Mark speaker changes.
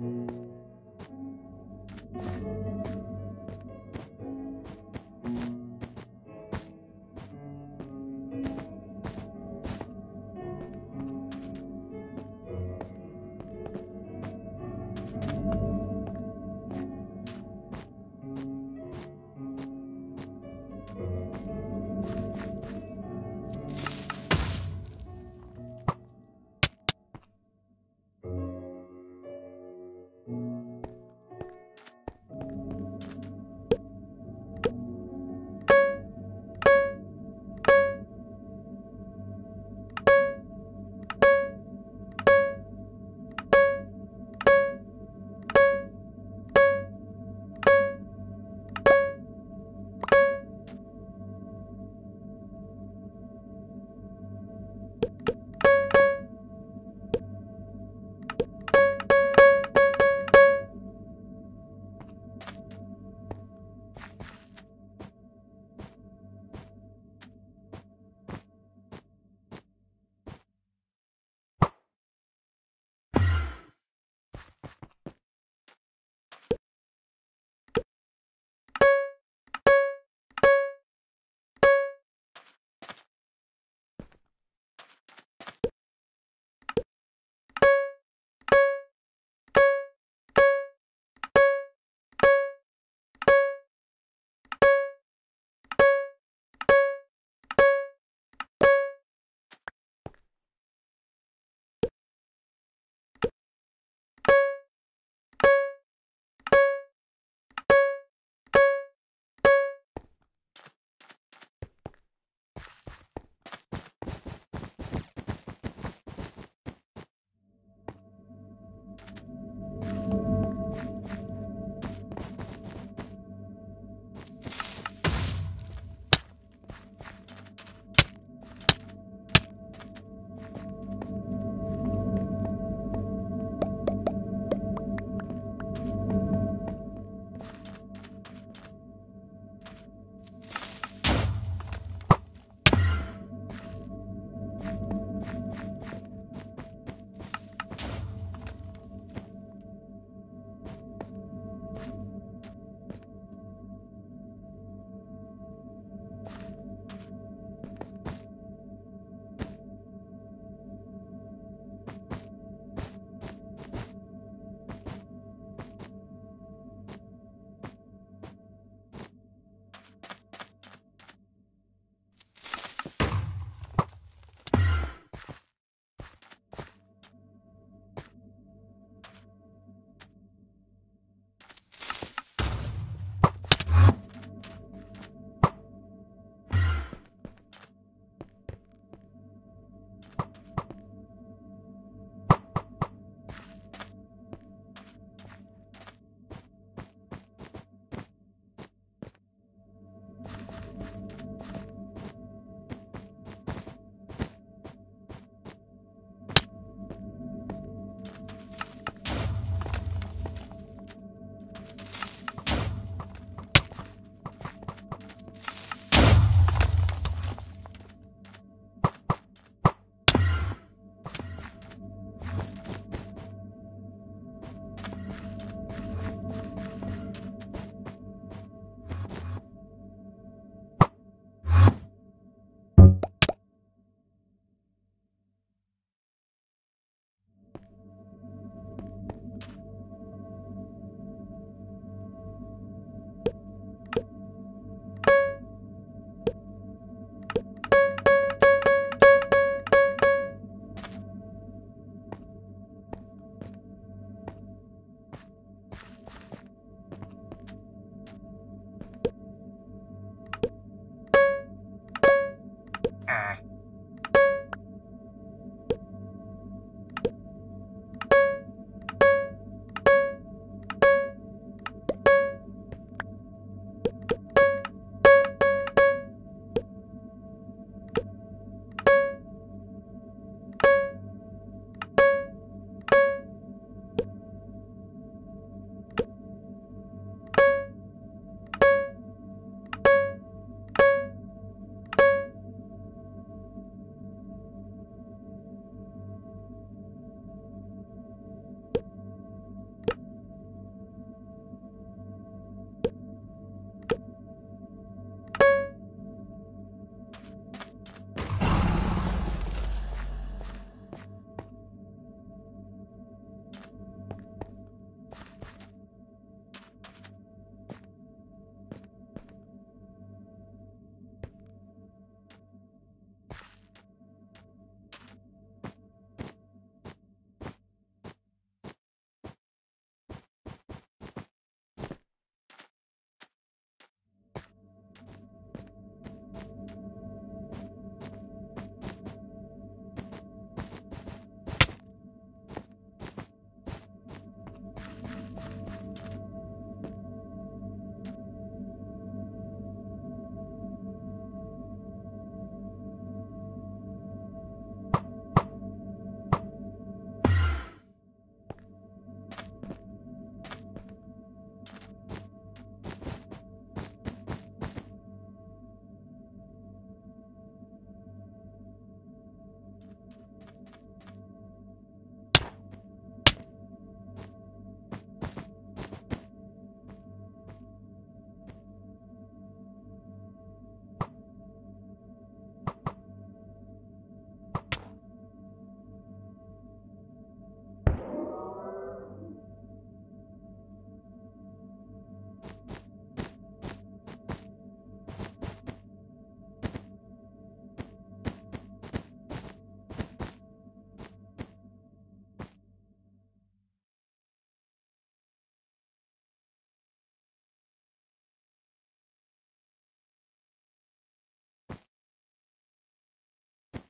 Speaker 1: you